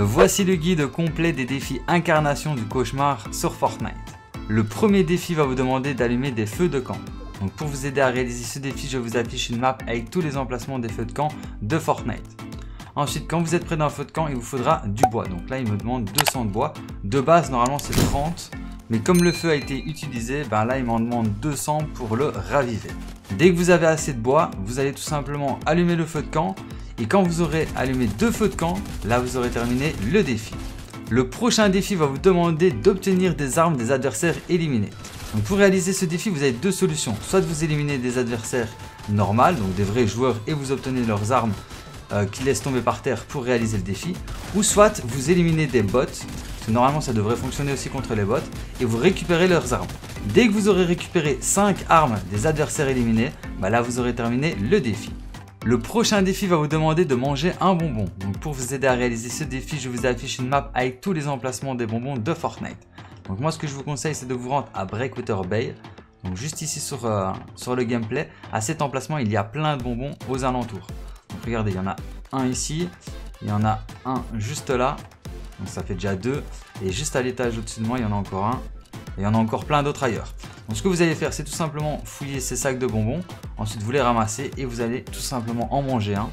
Voici le guide complet des défis incarnation du cauchemar sur Fortnite. Le premier défi va vous demander d'allumer des feux de camp. Donc pour vous aider à réaliser ce défi, je vous affiche une map avec tous les emplacements des feux de camp de Fortnite. Ensuite, quand vous êtes près d'un feu de camp, il vous faudra du bois. Donc là, il me demande 200 de bois. De base, normalement, c'est 30. Mais comme le feu a été utilisé, ben là, il m'en demande 200 pour le raviver. Dès que vous avez assez de bois, vous allez tout simplement allumer le feu de camp et quand vous aurez allumé deux feux de camp, là vous aurez terminé le défi. Le prochain défi va vous demander d'obtenir des armes des adversaires éliminés. Donc pour réaliser ce défi, vous avez deux solutions. Soit vous éliminez des adversaires normaux, donc des vrais joueurs, et vous obtenez leurs armes euh, qui laissent tomber par terre pour réaliser le défi. Ou soit vous éliminez des bots, parce que normalement ça devrait fonctionner aussi contre les bots, et vous récupérez leurs armes. Dès que vous aurez récupéré 5 armes des adversaires éliminés, bah là vous aurez terminé le défi. Le prochain défi va vous demander de manger un bonbon. Donc pour vous aider à réaliser ce défi, je vous affiche une map avec tous les emplacements des bonbons de Fortnite. Donc moi ce que je vous conseille c'est de vous rendre à Breakwater Bay. Donc juste ici sur, euh, sur le gameplay, à cet emplacement il y a plein de bonbons aux alentours. Donc regardez, il y en a un ici, il y en a un juste là, donc ça fait déjà deux. Et juste à l'étage au-dessus de moi il y en a encore un. Et il y en a encore plein d'autres ailleurs. Donc ce que vous allez faire, c'est tout simplement fouiller ces sacs de bonbons. Ensuite, vous les ramassez et vous allez tout simplement en manger un.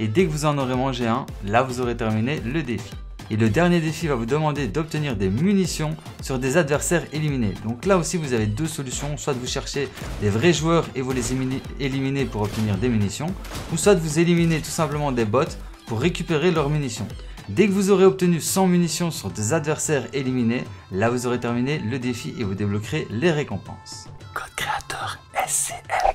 Et dès que vous en aurez mangé un, là vous aurez terminé le défi. Et le dernier défi va vous demander d'obtenir des munitions sur des adversaires éliminés. Donc là aussi vous avez deux solutions, soit vous cherchez des vrais joueurs et vous les éliminez pour obtenir des munitions, ou soit vous éliminez tout simplement des bots pour récupérer leurs munitions. Dès que vous aurez obtenu 100 munitions sur des adversaires éliminés, là vous aurez terminé le défi et vous débloquerez les récompenses. Code créateur SCL.